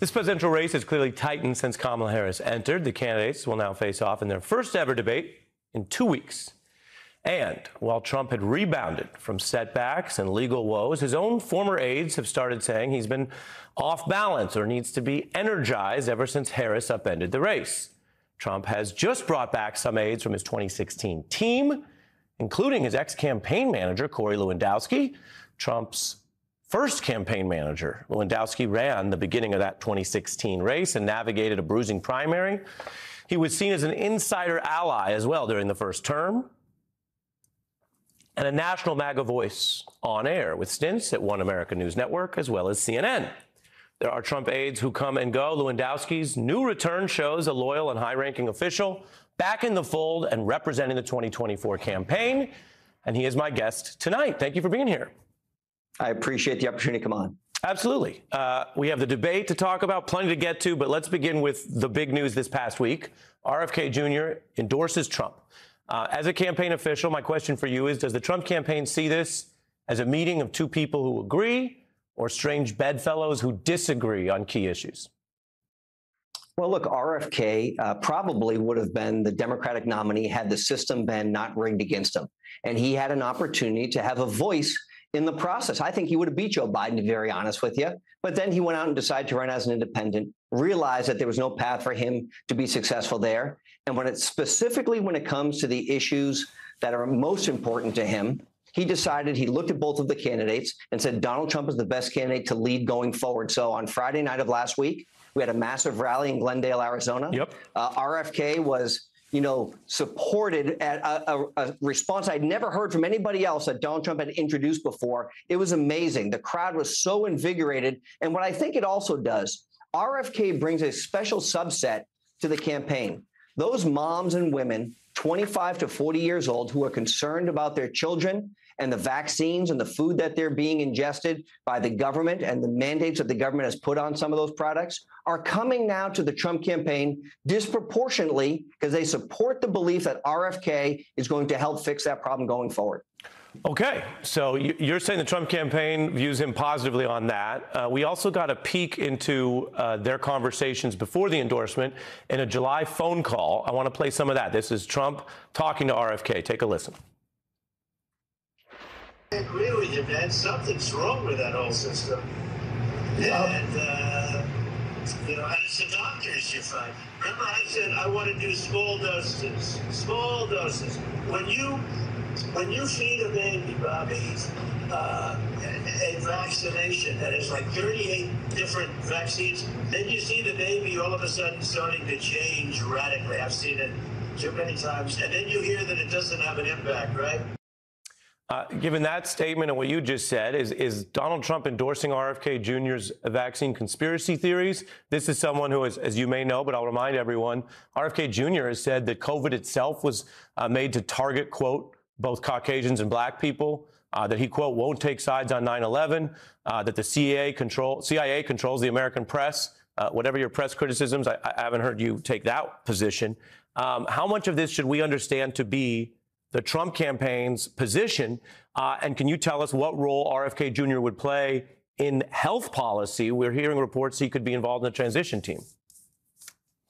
This presidential race has clearly tightened since Kamala Harris entered. The candidates will now face off in their first ever debate in two weeks. And while Trump had rebounded from setbacks and legal woes, his own former aides have started saying he's been off balance or needs to be energized ever since Harris upended the race. Trump has just brought back some aides from his 2016 team, including his ex campaign manager, Corey Lewandowski. Trump's first campaign manager. Lewandowski ran the beginning of that 2016 race and navigated a bruising primary. He was seen as an insider ally as well during the first term and a national MAGA voice on air with stints at One America News Network as well as CNN. There are Trump aides who come and go. Lewandowski's new return shows a loyal and high ranking official back in the fold and representing the 2024 campaign. And he is my guest tonight. Thank you for being here. I appreciate the opportunity to come on. Absolutely. Uh, we have the debate to talk about, plenty to get to, but let's begin with the big news this past week. RFK Jr. endorses Trump. Uh, as a campaign official, my question for you is Does the Trump campaign see this as a meeting of two people who agree or strange bedfellows who disagree on key issues? Well, look, RFK uh, probably would have been the Democratic nominee had the system been not rigged against him. And he had an opportunity to have a voice in the process. I think he would have beat Joe Biden, to be very honest with you. But then he went out and decided to run as an independent, realized that there was no path for him to be successful there. And when it specifically when it comes to the issues that are most important to him, he decided he looked at both of the candidates and said Donald Trump is the best candidate to lead going forward. So on Friday night of last week, we had a massive rally in Glendale, Arizona. Yep. Uh, RFK was you know, supported a, a, a, response I'd never heard from anybody else that Donald Trump had introduced before. It was amazing. The crowd was so invigorated. And what I think it also does, RFK brings a special subset to the campaign. Those moms and women, 25 to 40 years old, who are concerned about their children and the vaccines and the food that they're being ingested by the government and the mandates that the government has put on some of those products are coming now to the Trump campaign disproportionately because they support the belief that RFK is going to help fix that problem going forward. Okay, so you're saying the Trump campaign views him positively on that. Uh, we also got a peek into uh, their conversations before the endorsement in a July phone call. I want to play some of that. This is Trump talking to RFK. Take a listen. I agree with you, man. Something's wrong with that whole system. Yeah. And, uh, you know, as the doctors, you find. Remember, I said I want to do small doses. Small doses. When you when you feed a baby, Bobby, uh, a vaccination that is like 38 different vaccines, then you see the baby all of a sudden starting to change radically. I've seen it too many times. And then you hear that it doesn't have an impact, right? Uh, given that statement and what you just said, is, is Donald Trump endorsing RFK Jr.'s vaccine conspiracy theories? This is someone who, is, as you may know, but I'll remind everyone, RFK Jr. has said that COVID itself was uh, made to target, quote, both Caucasians and black people. Uh, that he quote won't take sides on 9/11. Uh, that the CIA control CIA controls the American press. Uh, whatever your press criticisms, I, I, haven't heard you take that position. Um, how much of this should we understand to be the Trump campaign's position? Uh, and can you tell us what role RFK Jr. would play in health policy? We're hearing reports he could be involved in the transition team.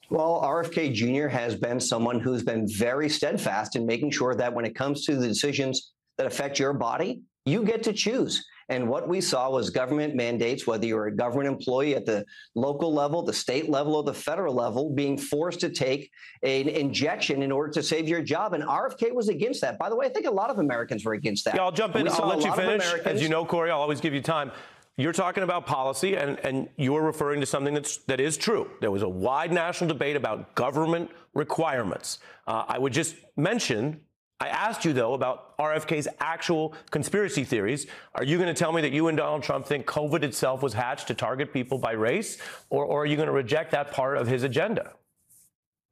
Well, RFK Jr. has been someone who's been very steadfast in making sure that when it comes to the decisions that affect your body, you get to choose. And what we saw was government mandates, whether you're a government employee at the local level, the state level, or the federal level, being forced to take an injection in order to save your job. And RFK was against that. By the way, I think a lot of Americans were against that. Yeah, I'll jump in. I'll let you finish. As you know, Corey, I'll always give you time. You're talking about policy, and, and you're referring to something that's, that is true. There was a wide national debate about government requirements. Uh, I would just mention I asked you, though, about RFK's actual conspiracy theories. Are you going to tell me that you and Donald Trump think COVID itself was hatched to target people by race, or, or are you going to reject that part of his agenda?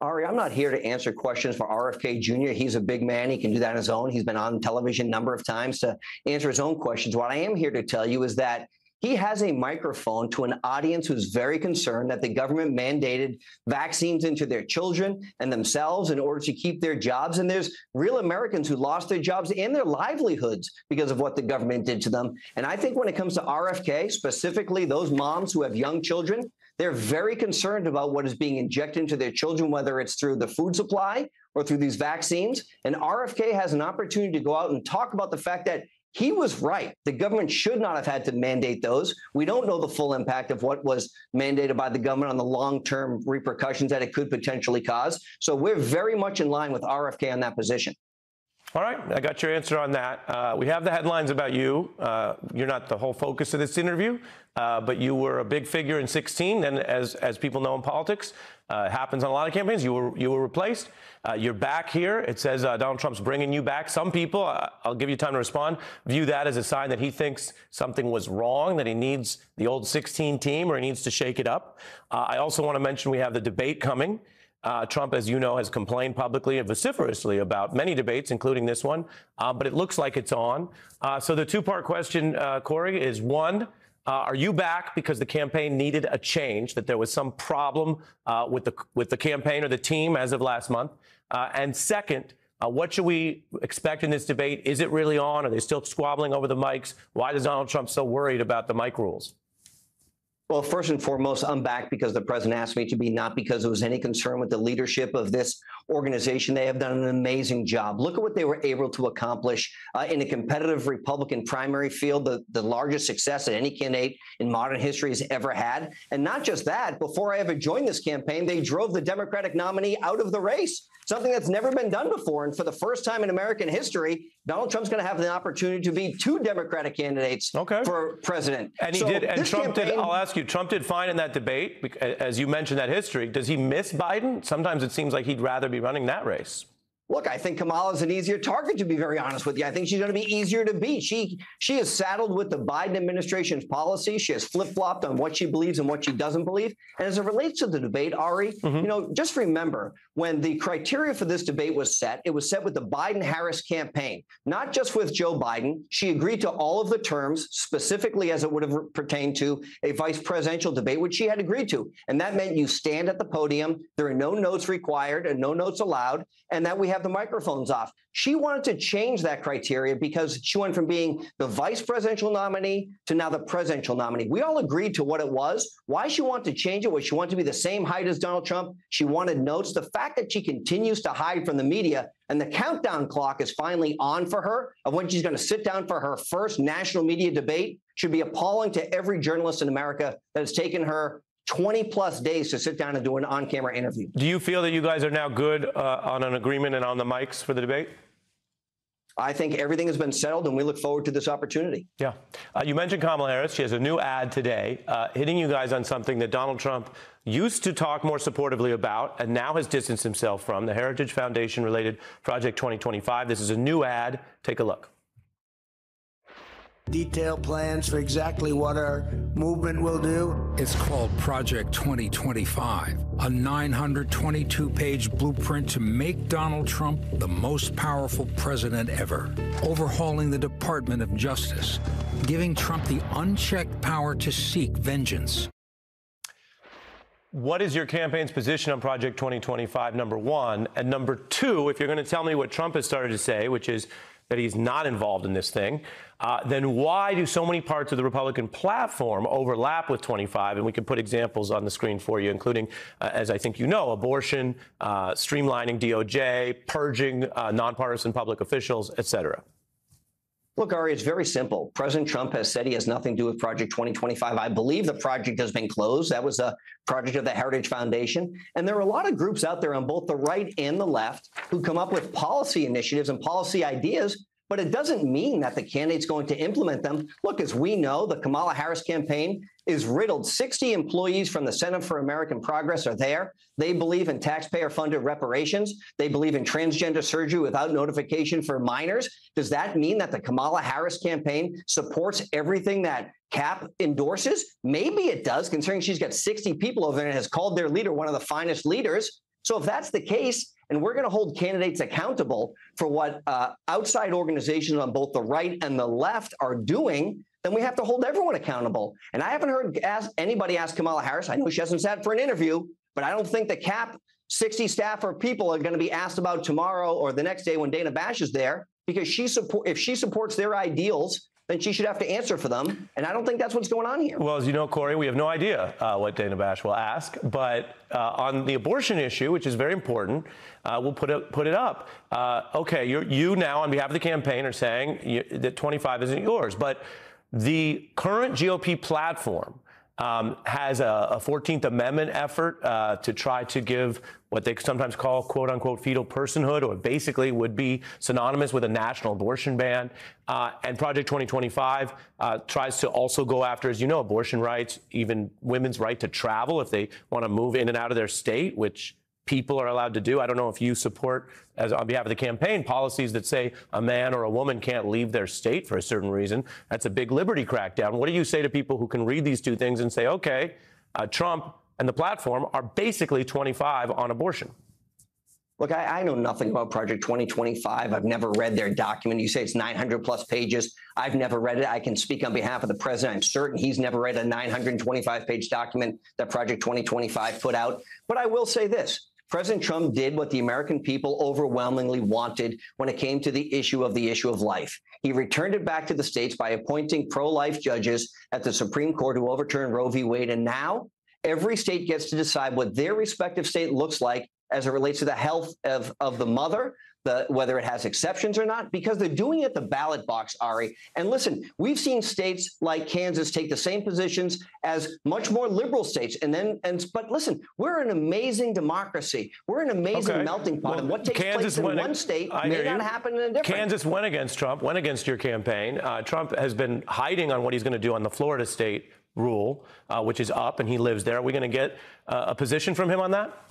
Ari, I'm not here to answer questions for RFK Jr. He's a big man. He can do that on his own. He's been on television a number of times to answer his own questions. What I am here to tell you is that he has a microphone to an audience who's very concerned that the government mandated vaccines into their children and themselves in order to keep their jobs. And there's real Americans who lost their jobs and their livelihoods because of what the government did to them. And I think when it comes to RFK, specifically those moms who have young children, They're very concerned about what is being injected into their children, whether it's through the food supply or through these vaccines. And RFK has an opportunity to go out and talk about the fact that he was right. The government should not have had to mandate those. We don't know the full impact of what was mandated by the government on the long term repercussions that it could potentially cause. So we're very much in line with RFK on that position. All right, I got your answer on that. Uh, we have the headlines about you. Uh, you're not the whole focus of this interview, uh, but you were a big figure in 16, and as as people know in politics, uh, it happens on a lot of campaigns. You were you were replaced. Uh, you're back here. It says uh, Donald Trump's bringing you back. Some people, I'll give you time to respond, view that as a sign that he thinks something was wrong, that he needs the old 16 team, or he needs to shake it up. I also want to mention we have the debate coming. Uh, Trump, as you know, has complained publicly and vociferously about many debates, including this one, uh, but it looks like it's on. Uh, so the two part question, uh, Corey, is one, uh, are you back because the campaign needed a change, that there was some problem uh, with, the, with the campaign or the team as of last month? and second, what should we expect in this debate? Is it really on? Are they still squabbling over the mics? Why is Donald Trump so worried about the mic rules? Well, first and foremost, I'm back because the president asked me to be, not because there was any concern with the leadership of this organization. They have done an amazing job. Look at what they were able to accomplish uh, in a competitive Republican primary field, the, the largest success that any candidate in modern history has ever had. And not just that, before I ever joined this campaign, they drove the Democratic nominee out of the race something that's never been done before. And for the first time in American history, Donald Trump's going to have the opportunity to be two Democratic candidates okay. for president. And he so did. And Trump campaign, did. I'll ask you. Trump did fine in that debate, as you mentioned that history. Does he miss Biden? Sometimes it seems like he'd rather be running that race. Look, I think Kamala is an easier target, to be very honest with you. I think she's going to be easier to beat. She she is saddled with the Biden administration's policy. She has flip flopped on what she believes and what she doesn't believe. And as it relates to the debate, Ari, mm-hmm. you know, just remember when the criteria for this debate was set, it was set with the Biden Harris campaign, not just with Joe Biden. She agreed to all of the terms, specifically as it would have pertained to a vice presidential debate, which she had agreed to. And that meant you stand at the podium, there are no notes required and no notes allowed, and that we have have the microphones off. She wanted to change that criteria because she went from being the vice presidential nominee to now the presidential nominee. We all agreed to what it was. Why she wanted to change it was she wanted to be the same height as Donald Trump. She wanted notes. The fact that she continues to hide from the media and the countdown clock is finally on for her of when she's going to sit down for her first national media debate should be appalling to every journalist in America that has taken her 20 plus days to sit down and do an on camera interview. Do you feel that you guys are now good uh, on an agreement and on the mics for the debate? I think everything has been settled, and we look forward to this opportunity. Yeah. Uh, you mentioned Kamala Harris. She has a new ad today uh, hitting you guys on something that Donald Trump used to talk more supportively about and now has distanced himself from the Heritage Foundation related Project 2025. This is a new ad. Take a look detailed plans for exactly what our movement will do. It's called Project 2025, a 922 page blueprint to make Donald Trump the most powerful president ever, overhauling the Department of Justice, giving Trump the unchecked power to seek vengeance. What is your campaign's position on Project 2025, number one? And number two, if you're going to tell me what Trump has started to say, which is that he's not involved in this thing, uh, then why do so many parts of the Republican platform overlap with 25? And we can put examples on the screen for you, including, uh, as I think you know, abortion, uh, streamlining DOJ, purging uh, nonpartisan public officials, et cetera. Look, Ari, it's very simple. President Trump has said he has nothing to do with Project 2025. I believe the project has been closed. That was a project of the Heritage Foundation. And there are a lot of groups out there on both the right and the left who come up with policy initiatives and policy ideas but it doesn't mean that the candidate's going to implement them. Look, as we know, the Kamala Harris campaign is riddled. 60 employees from the Center for American Progress are there. They believe in taxpayer funded reparations. They believe in transgender surgery without notification for minors. Does that mean that the Kamala Harris campaign supports everything that CAP endorses? Maybe it does, considering she's got 60 people over there and has called their leader one of the finest leaders. So if that's the case, and we're going to hold candidates accountable for what uh, outside organizations on both the right and the left are doing, then we have to hold everyone accountable. And I haven't heard ask, anybody ask Kamala Harris. I know she hasn't sat for an interview, but I don't think the CAP 60 staff or people are going to be asked about tomorrow or the next day when Dana Bash is there because she support if she supports their ideals then she should have to answer for them. And I don't think that's what's going on here. Well, as you know, Corey, we have no idea uh, what Dana Bash will ask. But uh, on the abortion issue, which is very important, uh, we'll put it, put it up. Uh, okay, you now, on behalf of the campaign, are saying you, that 25 isn't yours. But the current GOP platform um, has a, a, 14th Amendment effort uh, to try to give what they sometimes call quote unquote fetal personhood, or basically would be synonymous with a national abortion ban. Uh, and Project 2025 uh, tries to also go after, as you know, abortion rights, even women's right to travel if they want to move in and out of their state, which people are allowed to do. I don't know if you support, as on behalf of the campaign, policies that say a man or a woman can't leave their state for a certain reason. That's a big liberty crackdown. What do you say to people who can read these two things and say, okay, uh, Trump and the platform are basically 25 on abortion? Look, I, I, know nothing about Project 2025. I've never read their document. You say it's 900 plus pages. I've never read it. I can speak on behalf of the president. I'm certain he's never read a 925 page document that Project 2025 put out. But I will say this President Trump did what the American people overwhelmingly wanted when it came to the issue of the issue of life. He returned it back to the states by appointing pro life judges at the Supreme Court who overturned Roe v. Wade. And now every state gets to decide what their respective state looks like as it relates to the health of, of the mother, the, whether it has exceptions or not, because they're doing it at the ballot box, Ari. And listen, we've seen states like Kansas take the same positions as much more liberal states. And then, and but listen, we're an amazing democracy. We're an amazing okay. melting pot. Well, and what takes Kansas place in one state I may not you. happen in a different. Kansas went against Trump, went against your campaign. Uh, Trump has been hiding on what he's going to do on the Florida state rule, uh, which is up, and he lives there. Are we going to get uh, a position from him on that?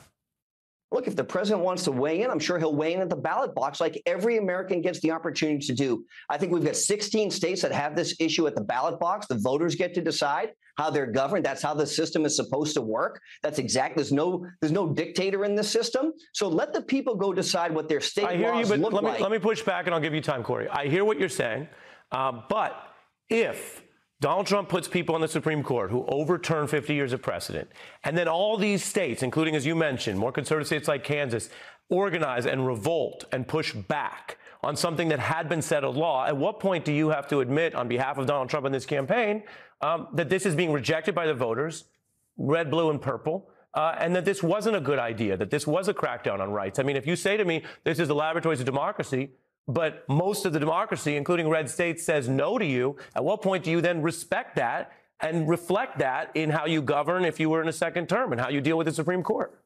Look, if the president wants to weigh in, I'm sure he'll weigh in at the ballot box like every American gets the opportunity to do. I think we've got 16 states that have this issue at the ballot box. The voters get to decide how they're governed. That's how the system is supposed to work. That's exactly there's no there's no dictator in this system. So let the people go decide what their state I hear laws you, but look let me, like. Let me push back and I'll give you time, Corey. I hear what you're saying, uh, but if Donald Trump puts people on the Supreme Court who overturn 50 years of precedent. And then all these states, including, as you mentioned, more conservative states like Kansas, organize and revolt and push back on something that had been settled law. At what point do you have to admit, on behalf of Donald Trump in this campaign, um, that this is being rejected by the voters, red, blue, and purple? Uh, and that this wasn't a good idea, that this was a crackdown on rights. I mean, if you say to me, this is the laboratories of democracy, but most of the democracy, including red states, says no to you, at what point do you then respect that and reflect that in how you govern if you were in a second term and how you deal with the Supreme Court?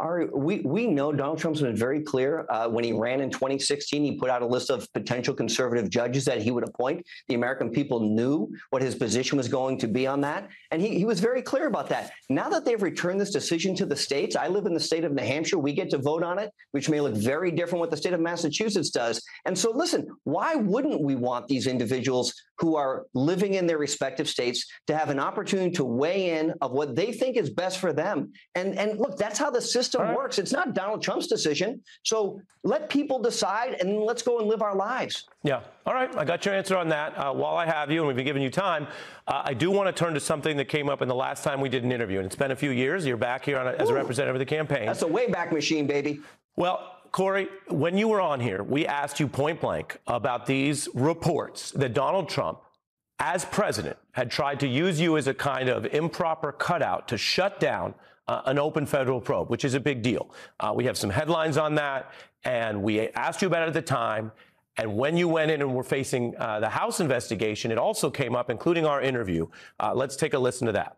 Ari, we, we know Donald Trump's been very clear. Uh, when he ran in 2016, he put out a list of potential conservative judges that he would appoint. The American people knew what his position was going to be on that. And he, he was very clear about that. Now that they've returned this decision to the states, I live in the state of New Hampshire. We get to vote on it, which may look very different what the state of Massachusetts does. And so, listen, why wouldn't we want these individuals who are living in their respective states to have an opportunity to weigh in of what they think is best for them? And, and look, that's how the system system right. works. It's not Donald Trump's decision. So let people decide and let's go and live our lives. Yeah. All right. I got your answer on that. Uh, while I have you, and we've been giving you time, uh, I do want to turn to something that came up in the last time we did an interview. And it's been a few years. You're back here a, as a representative of the campaign. That's a way back machine, baby. Well, Corey, when you were on here, we asked you point blank about these reports that Donald Trump, as president, had tried to use you as a kind of improper cutout to shut down uh, an open federal probe, which is a big deal. Uh, we have some headlines on that, and we asked you about it at the time. And when you went in and were facing uh, the House investigation, it also came up, including our interview. Uh, let's take a listen to that.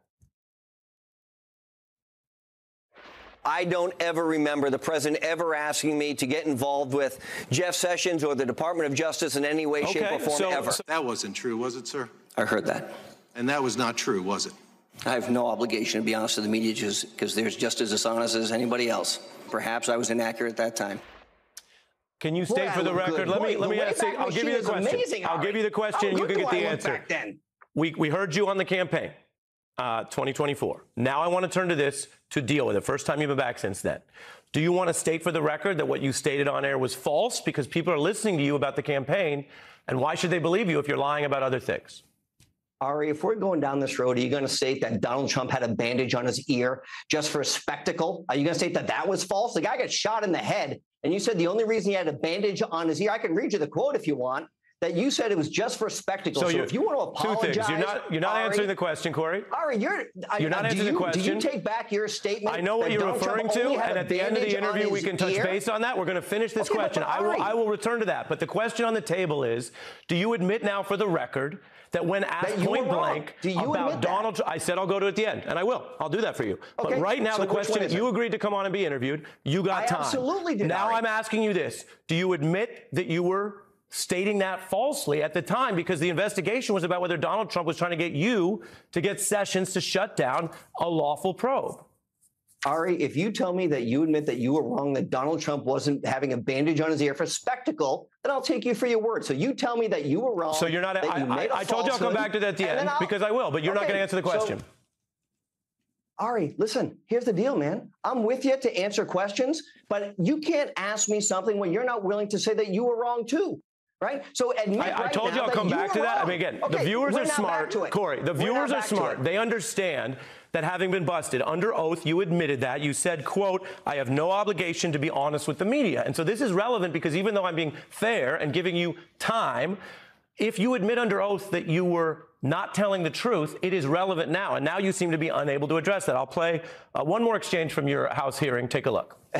I don't ever remember the president ever asking me to get involved with Jeff Sessions or the Department of Justice in any way, okay, shape, or form so, ever. So that wasn't true, was it, sir? I heard that. And that was not true, was it? I have no obligation to be honest with the media because they're just as dishonest as anybody else. Perhaps I was inaccurate at that time. Can you state Boy, for the record? Good. Let Boy, me let me ask. I'll give you the question. Amazing, I'll give you the question. And You can get the answer. We we heard you on the campaign, uh, 2024. Now I want to turn to this to deal with it. First time you've been back since then. Do you want to state for the record that what you stated on air was false because people are listening to you about the campaign, and why should they believe you if you're lying about other things? Ari, if we're going down this road, are you going to state that Donald Trump had a bandage on his ear just for a spectacle? Are you going to state that that was false? The guy got shot in the head, and you said the only reason he had a bandage on his ear, I can read you the quote if you want. that you said it was just for a spectacle. So, so if you want to apologize, two things. You're not you're not Ari, answering the question, Corey. Ari, you're you're not answering you, the question. Do you take back your statement? I know what you're Donald referring to, and at the end of the interview, we can touch ear? base on that. We're going to finish this okay, question. But, but, I will I will return to that. But the question on the table is: Do you admit now, for the record? That when asked that point blank about Donald, that? I said I'll go to it at the end, and I will. I'll do that for you. Okay, but right now, so the question: is You agreed to come on and be interviewed. You got I time. Absolutely did. Now. I'm asking you this: Do you admit that you were stating that falsely at the time because the investigation was about whether Donald Trump was trying to get you to get Sessions to shut down a lawful probe. Ari, if you tell me that you admit that you were wrong, that Donald Trump wasn't having a bandage on his ear for spectacle, then I'll take you for your word. So you tell me that you were wrong. So you're not. I, you I, I told you I'll come back to that at the end because I will, but you're okay, not going to answer the question. So, Ari, listen, here's the deal, man. I'm with you to answer questions, but you can't ask me something when you're not willing to say that you were wrong too. Right? So admit I, I right told you I'll come back to that. I mean, again, okay, the viewers are smart. Corey, the viewers are smart. They understand that having been busted under oath, you admitted that. You said, quote, I have no obligation to be honest with the media. And so this is relevant because even though I'm being fair and giving you time, if you admit under oath that you were not telling the truth, it is relevant now. And now you seem to be unable to address that. I'll play uh, one more exchange from your House hearing. Take a look.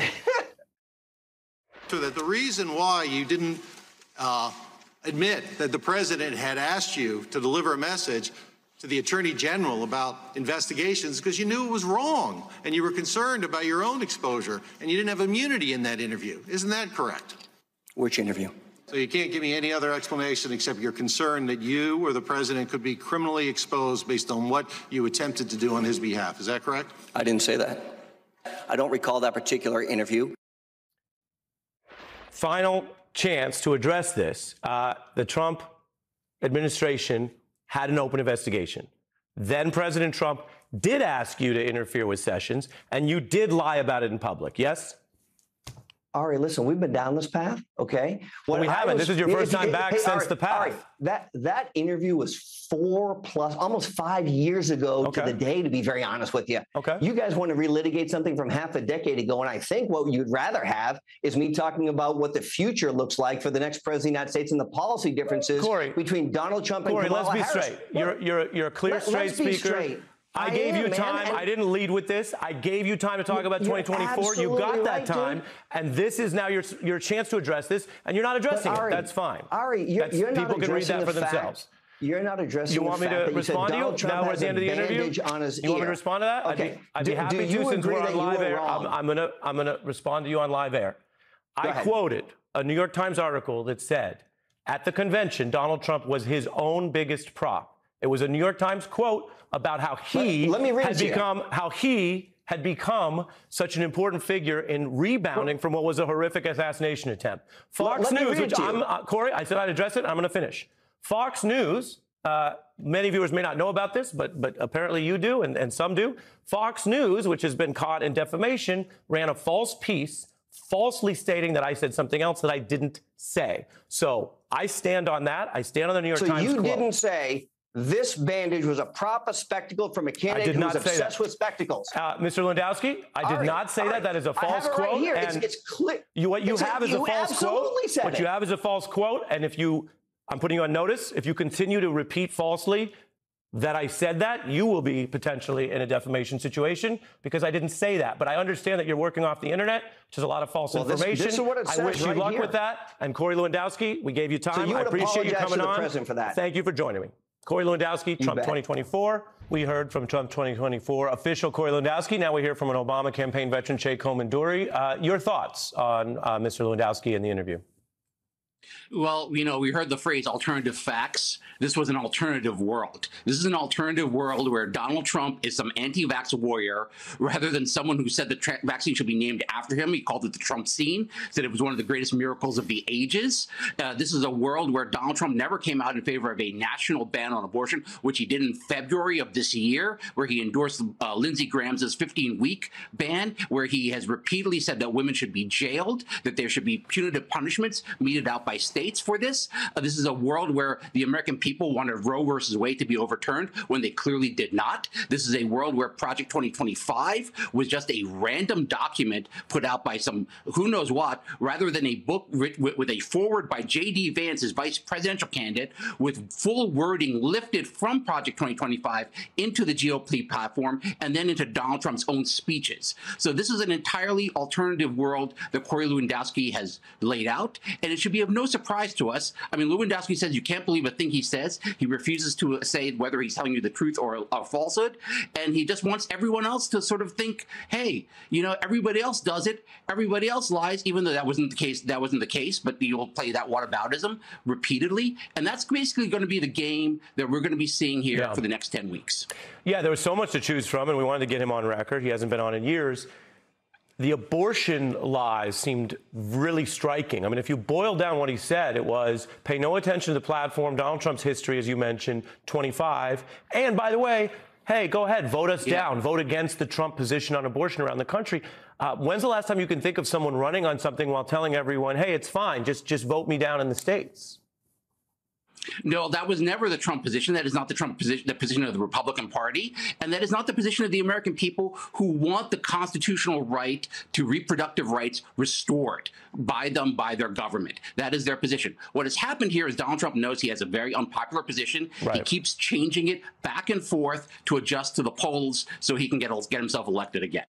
so that the reason why you didn't uh, admit that the president had asked you to deliver a message to the attorney general about investigations because you knew it was wrong and you were concerned about your own exposure and you didn't have immunity in that interview. Isn't that correct? Which interview? So you can't give me any other explanation except your concern that you or the president could be criminally exposed based on what you attempted to do on his behalf. Is that correct? I didn't say that. I don't recall that particular interview. Final chance to address this. Uh, the Trump administration had an open investigation. Then President Trump did ask you to interfere with Sessions, and you did lie about it in public, yes? Ari, listen, we've been down this path, okay? Well, we haven't. Was, this is your first time back hey, since Ari, the path. Ari, that that interview was four plus, almost five years ago okay. to the day. To be very honest with you, okay. You guys want to relitigate something from half a decade ago, and I think what you'd rather have is me talking about what the future looks like for the next president of the United States and the policy differences Corey, between Donald Trump and Corey, Kamala let's be Harris. straight. You're you're you're a clear, Let, straight speaker. Straight. I, I gave am, you man, time. I didn't lead with this. I gave you time to talk about 2024. You got that right, time, dude. and this is now your your chance to address this, and you're not addressing Ari, it. That's fine. Ari, you're, That's, you're not people can read that the for fact, themselves. You're not addressing you want me to respond to you? Trump now we're at the end of the interview. On his you ear. want me to respond to that? Okay. I'd be, I'd do, be happy to since we're on live air. I'm, I'm, gonna I'm gonna respond to you on live air. Go I ahead. quoted a New York Times article that said at the convention Donald Trump was his own biggest prop. It was a New York Times quote about how he let, let had become how he had become such an important figure in rebounding from what was a horrific assassination attempt. Fox News, which I'm uh, Corey, I said I'd address it. I'm going to finish. Fox News. Uh, many viewers may not know about this, but but apparently you do, and, and some do. Fox News, which has been caught in defamation, ran a false piece, falsely stating that I said something else that I didn't say. So I stand on that. I stand on the New York so Times. So you quote. didn't say this bandage was a prop, a spectacle from a candidate who was obsessed that. with spectacles. Uh, Mr. Lewandowski, I did right, not say that. That is a false I have it quote. Here. And it's, it's clear. You, what you it's have a, is a false quote. Said what it. you have is a false quote. And if you, I'm putting you on notice, if you continue to repeat falsely that I said that, you will be potentially in a defamation situation because I didn't say that. But I understand that you're working off the internet, which is a lot of false well, this, information. This, is what it says I wish right you luck here. with that. And Corey Lewandowski, we gave you time. So you I appreciate you coming on. For that. Thank you for joining me. Corey Lewandowski, You Trump bet. 2024. We heard from Trump 2024 official Corey Lewandowski. Now we hear from an Obama campaign veteran, Chai Komanduri. Uh, your thoughts on uh, Mr. Lewandowski in the interview? Well, you know, we heard the phrase alternative facts. This was an alternative world. This is an alternative world where Donald Trump is some anti vax warrior rather than someone who said the tra- vaccine should be named after him. He called it the Trump scene, said it was one of the greatest miracles of the ages. Uh, this is a world where Donald Trump never came out in favor of a national ban on abortion, which he did in February of this year, where he endorsed uh, Lindsey Graham's 15 week ban, where he has repeatedly said that women should be jailed, that there should be punitive punishments meted out by states for this. Uh, this is a world where the American people wanted Roe versus Wade to be overturned when they clearly did not. This is a world where Project 2025 was just a random document put out by some who knows what, rather than a book with, with a foreword by J.D. Vance, his vice presidential candidate, with full wording lifted from Project 2025 into the GOP platform and then into Donald Trump's own speeches. So this is an entirely alternative world that Corey Lewandowski has laid out, and it should be of surprise to us. I mean, Lewandowski says you can't believe a thing he says. He refuses to say whether he's telling you the truth or a falsehood, and he just wants everyone else to sort of think, hey, you know, everybody else does it, everybody else lies, even though that wasn't the case. That wasn't the case, but you'll play that whataboutism repeatedly, and that's basically going to be the game that we're going to be seeing here yeah. for the next ten weeks. Yeah, there was so much to choose from, and we wanted to get him on record. He hasn't been on in years the abortion lies seemed really striking. I mean, if you boil down what he said, it was pay no attention to the platform, Donald Trump's history, as you mentioned, 25. And by the way, hey, go ahead, vote us yeah. down, vote against the Trump position on abortion around the country. Uh, when's the last time you can think of someone running on something while telling everyone, hey, it's fine, just just vote me down in the states? No, that was never the Trump position. That is not the Trump position, the position of the Republican Party. And that is not the position of the American people who want the constitutional right to reproductive rights restored by them, by their government. That is their position. What has happened here is Donald Trump knows he has a very unpopular position. Right. He keeps changing it back and forth to adjust to the polls so he can get, get himself elected again.